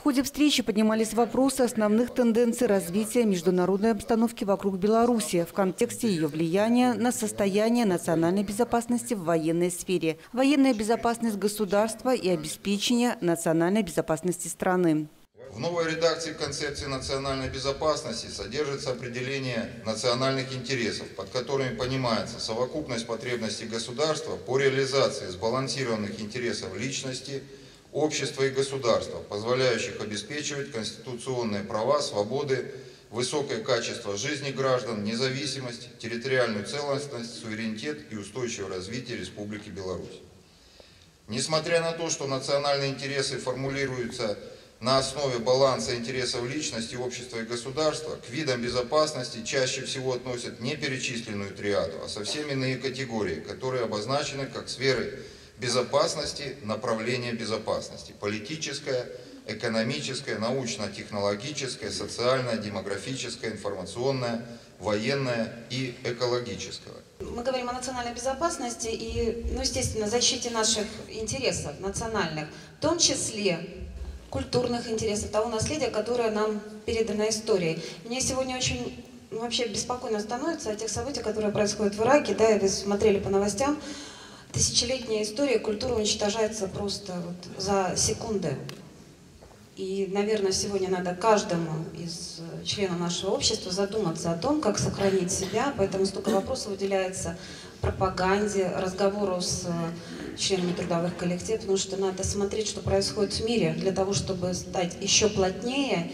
В ходе встречи поднимались вопросы основных тенденций развития международной обстановки вокруг Беларуси в контексте ее влияния на состояние национальной безопасности в военной сфере, военная безопасность государства и обеспечение национальной безопасности страны. В новой редакции концепции национальной безопасности содержится определение национальных интересов, под которыми понимается совокупность потребностей государства по реализации сбалансированных интересов личности, общества и государства, позволяющих обеспечивать конституционные права, свободы, высокое качество жизни граждан, независимость, территориальную целостность, суверенитет и устойчивое развитие Республики Беларусь. Несмотря на то, что национальные интересы формулируются на основе баланса интересов личности, общества и государства к видам безопасности чаще всего относят не перечисленную триаду, а совсем иные категории, которые обозначены как сферы безопасности, направления безопасности – политическая, экономическая, научно-технологическая, социальная, демографическая, информационная, военная и экологическая. Мы говорим о национальной безопасности и, ну, естественно, защите наших интересов национальных, в том числе культурных интересов, того наследия, которое нам передано историей. Мне сегодня очень вообще беспокойно становится о тех событиях, которые происходят в Ираке, да, и вы смотрели по новостям, тысячелетняя история, культура уничтожается просто вот за секунды. И, наверное, сегодня надо каждому из членов нашего общества задуматься о том, как сохранить себя, поэтому столько вопросов уделяется пропаганде, разговору с членами трудовых коллективов, потому что надо смотреть, что происходит в мире, для того, чтобы стать еще плотнее.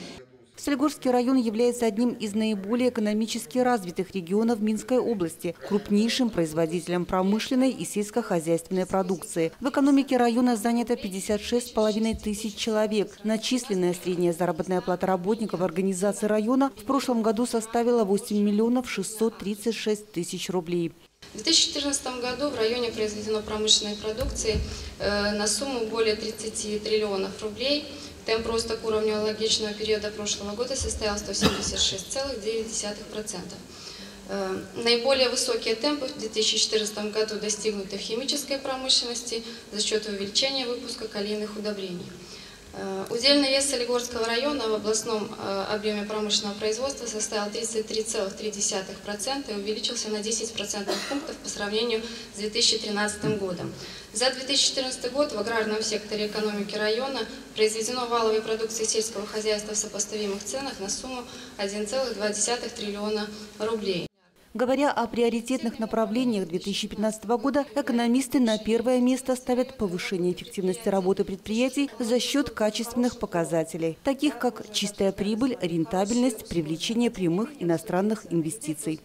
Солигорский район является одним из наиболее экономически развитых регионов Минской области, крупнейшим производителем промышленной и сельскохозяйственной продукции. В экономике района занято 56,5 тысяч человек. Начисленная средняя заработная плата работников организации района в прошлом году составила 8 миллионов 636 тысяч рублей. В 2014 году в районе произведено промышленной продукции э, на сумму более 30 триллионов рублей. Темп роста к уровню аналогичного периода прошлого года составил 176,9%. Э, наиболее высокие темпы в 2014 году достигнуты в химической промышленности за счет увеличения выпуска калийных удобрений. Э, удельный вес Солигорского района в областном э, объеме промышленного производства составил 33,3% и увеличился на 10% пунктов по сравнению с 2013 годом. За 2014 год в аграрном секторе экономики района произведено валовой продукции сельского хозяйства в сопоставимых ценах на сумму 1,2 триллиона рублей. Говоря о приоритетных направлениях 2015 года, экономисты на первое место ставят повышение эффективности работы предприятий за счет качественных показателей, таких как чистая прибыль, рентабельность, привлечение прямых иностранных инвестиций.